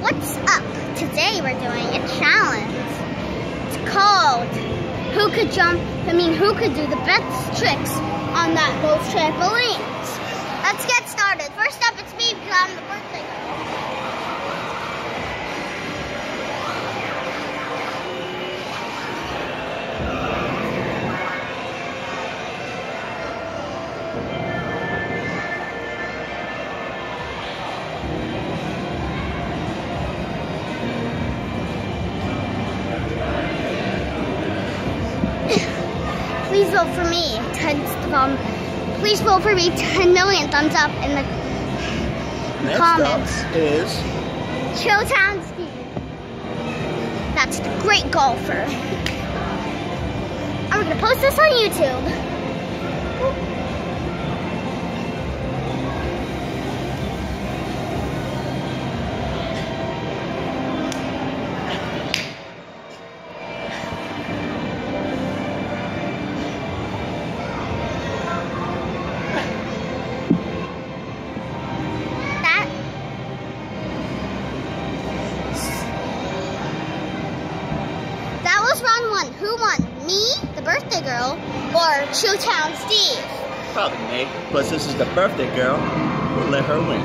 What's up? Today we're doing a challenge. It's called Who Could Jump, I mean, Who Could Do the Best Tricks on that those trampolines. Let's get started. First up, it's me because I'm the birthday girl. Please vote for me. 10 um, please vote for me 10 million thumbs up in the Next Comments. up is Chilltown Steve. That's the great golfer. I'm gonna post this on YouTube. Who won? Me, the birthday girl, or Chilltown Steve? probably me, but since it's the birthday girl, we'll let her win.